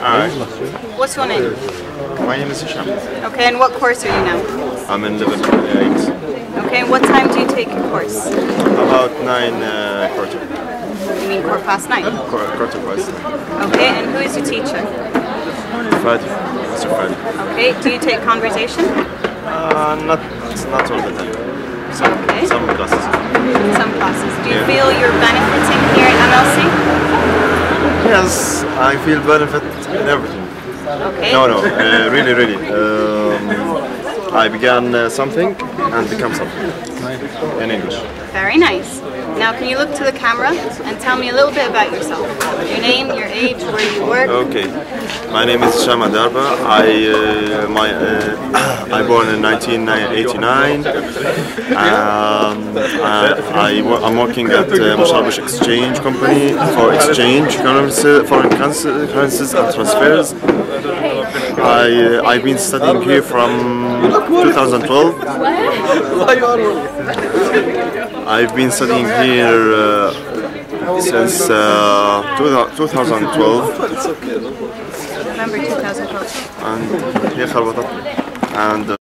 Alright, What's your name? my name is Hisham. Okay, and what course are you now? I'm in level 8. Okay, and what time do you take your course? About 9 uh, quarter, You mean quarter past nine? quarter, quarter past. Okay, and who is your teacher? Friday, Mr. Friday. Okay, do you take conversation? Uh, not, not all the time. Some, Okay. some classes. Some classes. Do you Yeah. feel you're benefiting here at MLC? Yes, I feel benefit in everything. Okay. No, no, uh, really, really. Um, I began uh, something and become something in English. Very nice. Now, can you look to the camera and tell me a little bit about yourself? Your name, your age, where you work. Okay, my name is Hisham Aladarbeh. I uh, my uh, I born in 1989. Um, uh, I I'm working at uh, Mushabish Exchange Company for exchange foreign currencies and transfers. I uh, I've been studying here from 2012. I've been studying here uh, since uh, 2012. November 2012. And yes, Salvatore. And uh,